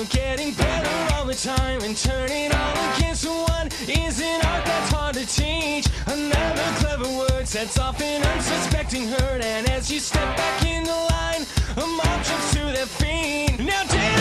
you're getting better all the time and turning all against one is an art that's hard to teach. Another clever word sets off an unsuspecting hurt, and as you step back in the line, a mob jumps to their feet. Now dance,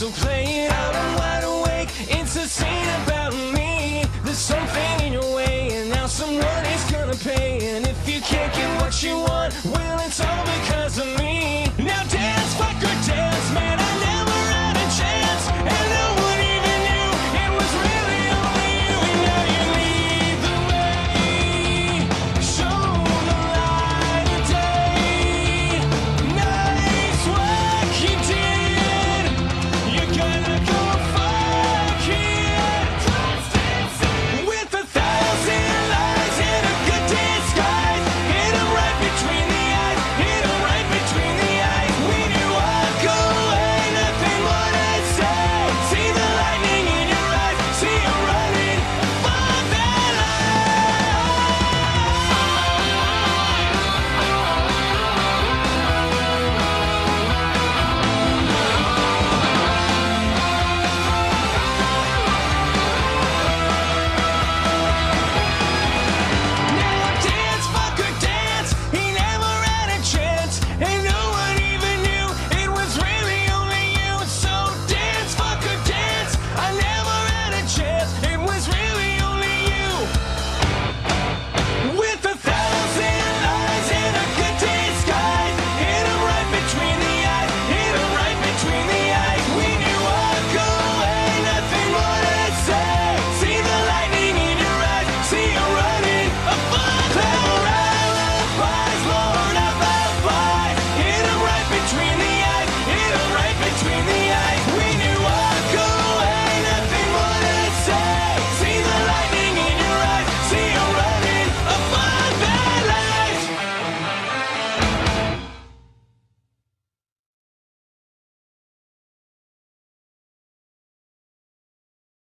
So play it out, I'm wide awake. Scene about me. There's something in your way, and now someone is gonna pay. And if you can't get what you want, well, it's me.